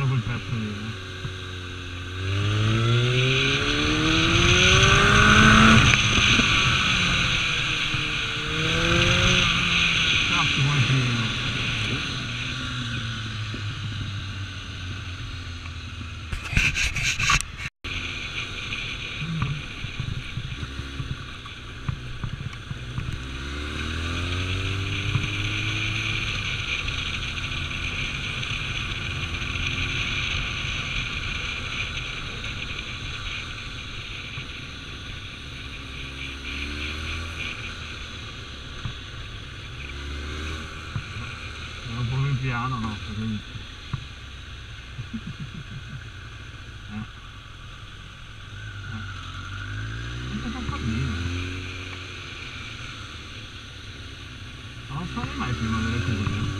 발업을 베풉니다. Non farei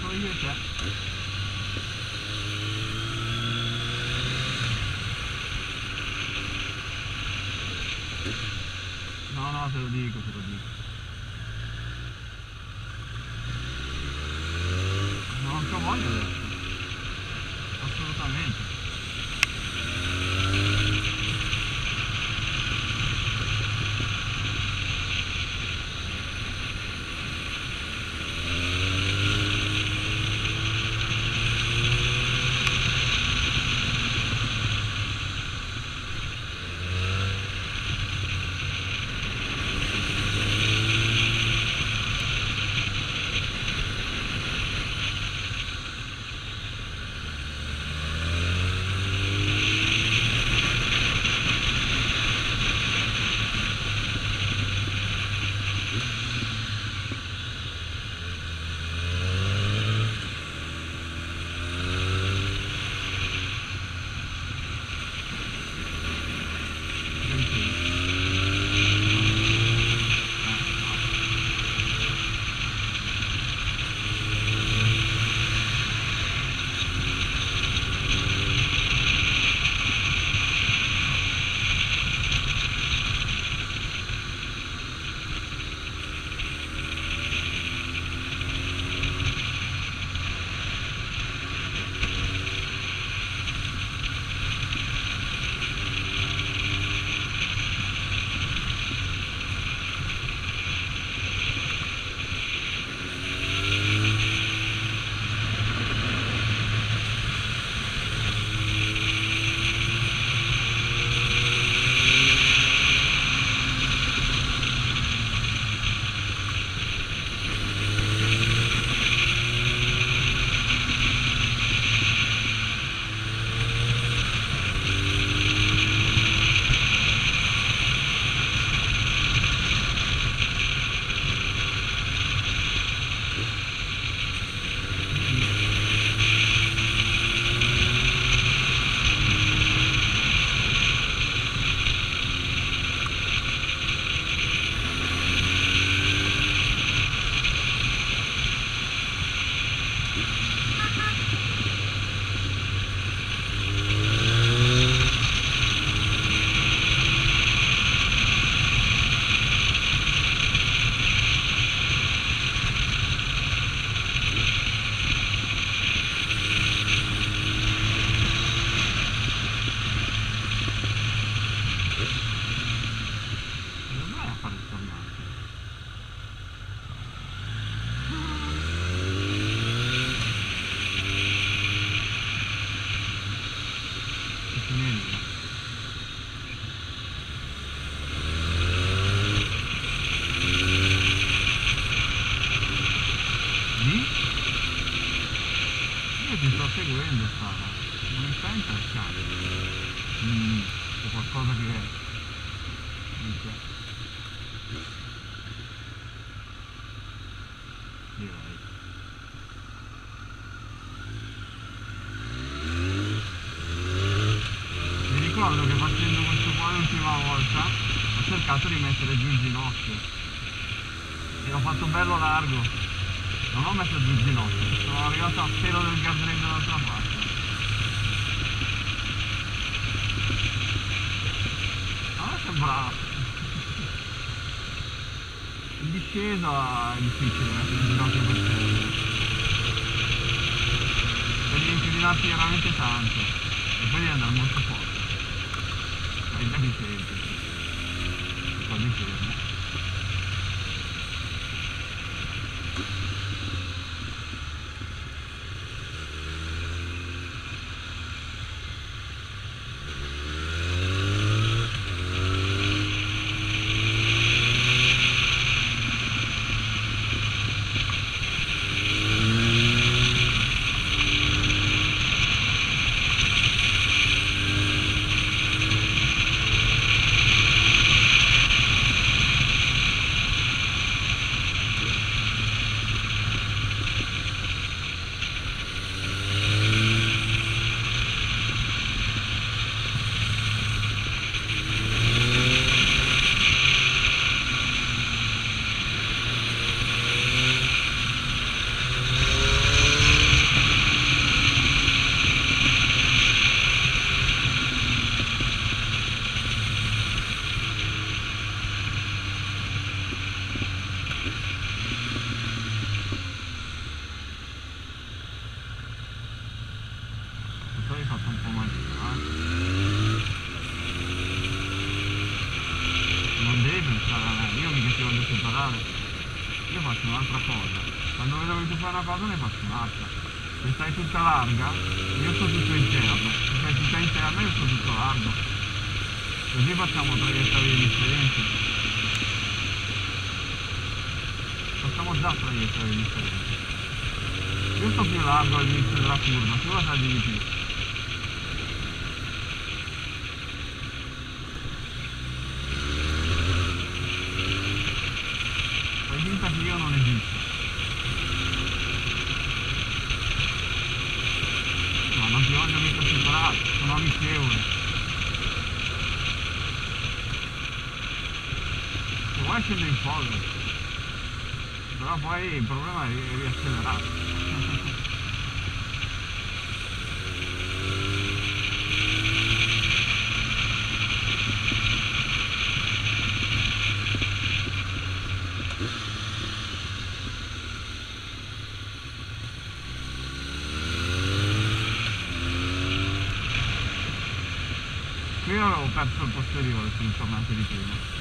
Solo io e. No, no, te lo dico, te lo dico. Mm, c'è qualcosa che dice. Direi. Mi ricordo che facendo questo qua l'ultima volta ho cercato di mettere giù il ginocchio e l'ho fatto bello largo non ho messo giù il ginocchio sono arrivato a pelo del guardrail sembra in discesa è difficile mettere il ginocchio per terra devi inclinarti veramente tanto. E poi devi andare molto forte. Hai già di tempo quasi fermo fatto un po' male eh. non devi imparare a me io mica ti voglio separare. Io faccio un'altra cosa. Quando vedo che tu fai una cosa ne faccio un'altra. Se stai tutta larga io sto tutto interno se stai tutta interna io sto tutto largo. Così facciamo traiettorie differenti facciamo già traiettorie differenti io sto più largo all'inizio della curva, tu la salvi di più. Ma non ti voglio mica superare, sono amichevole. Se vuoi scendo in fondo. Però poi il problema è ri- riaccelerare. Qui avevo perso il posteriore sul tornante di prima.